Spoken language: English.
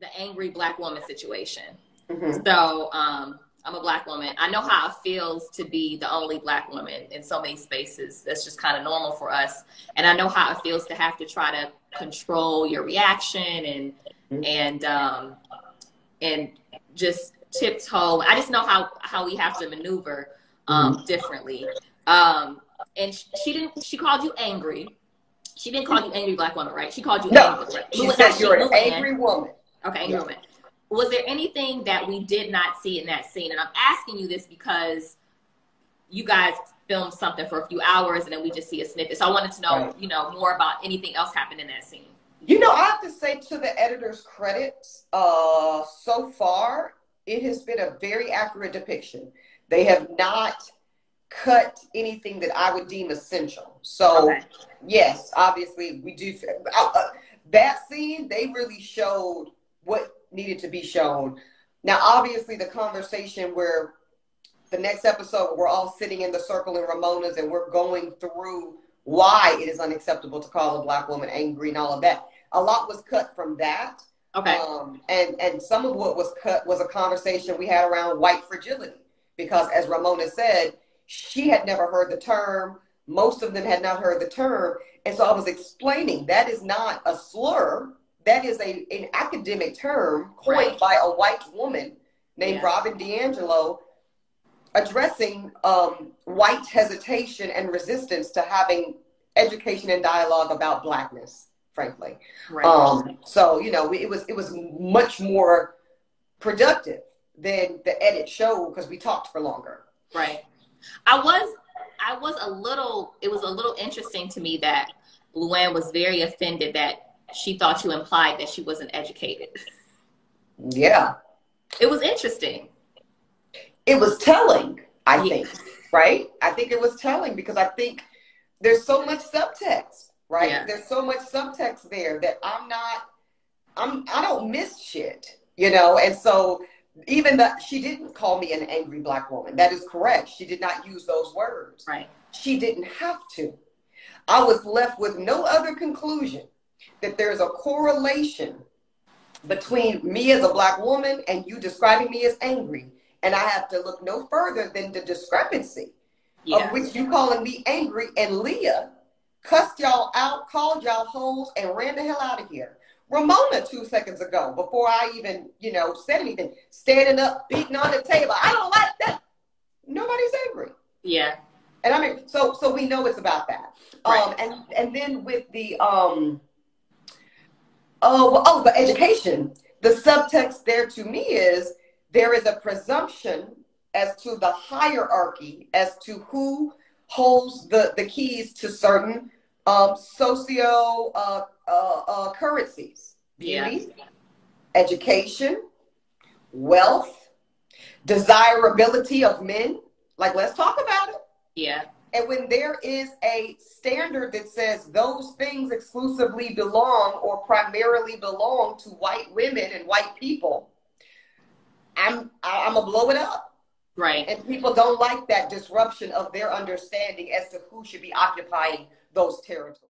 the angry black woman situation. Mm-hmm. So um, I'm a black woman. I know how it feels to be the only black woman in so many spaces. That's just kind of normal for us. And I know how it feels to have to try to control your reaction and mm-hmm. and um, and just tiptoe. I just know how how we have to maneuver um, mm-hmm. differently. Um, and she didn't. She called you angry. She didn't call you angry black woman, right? She called you no. angry. She said you're an angry woman. Okay, woman. Was there anything that we did not see in that scene? And I'm asking you this because you guys filmed something for a few hours and then we just see a snippet. So I wanted to know, right. you know, more about anything else happened in that scene. You know, I have to say to the editor's credit, uh, so far it has been a very accurate depiction. They have not cut anything that I would deem essential. So, okay. yes, obviously we do. Uh, uh, that scene, they really showed what needed to be shown. Now, obviously, the conversation where the next episode, we're all sitting in the circle in Ramona's and we're going through why it is unacceptable to call a black woman angry and all of that. A lot was cut from that. Okay. Um, and and some of what was cut was a conversation we had around white fragility because, as Ramona said, she had never heard the term. Most of them had not heard the term, and so I was explaining that is not a slur. That is a an academic term coined right. by a white woman named yes. Robin DiAngelo, addressing um, white hesitation and resistance to having education and dialogue about blackness frankly. Right. Um, so you know, it was it was much more productive than the edit show because we talked for longer. Right. I was I was a little it was a little interesting to me that Luann was very offended that she thought you implied that she wasn't educated. Yeah. It was interesting. It was telling, I yeah. think, right? I think it was telling because I think there's so much subtext right? Yeah. There's so much subtext there that I'm not, I'm, I don't miss shit, you know? And so even that she didn't call me an angry black woman. That is correct. She did not use those words. Right. She didn't have to. I was left with no other conclusion that there's a correlation between me as a black woman and you describing me as angry. And I have to look no further than the discrepancy yeah. of which you calling me angry and Leah cussed y'all out, called y'all hoes, and ran the hell out of here. Ramona two seconds ago, before I even, you know, said anything, standing up, beating on the table. I don't like that. Nobody's angry. Yeah. And I mean, so so we know it's about that. Right. Um, and and then with the um, oh oh the education, the subtext there to me is there is a presumption as to the hierarchy as to who holds the, the keys to certain um, socio uh, uh, uh, currencies beauty, yeah. education, wealth, desirability of men. Like, let's talk about it. Yeah. And when there is a standard that says those things exclusively belong or primarily belong to white women and white people, I'm I'm gonna blow it up. Right. And people don't like that disruption of their understanding as to who should be occupying those territories.